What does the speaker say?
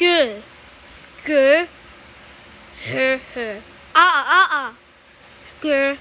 G. G. H. H. Ah, ah, ah. Good.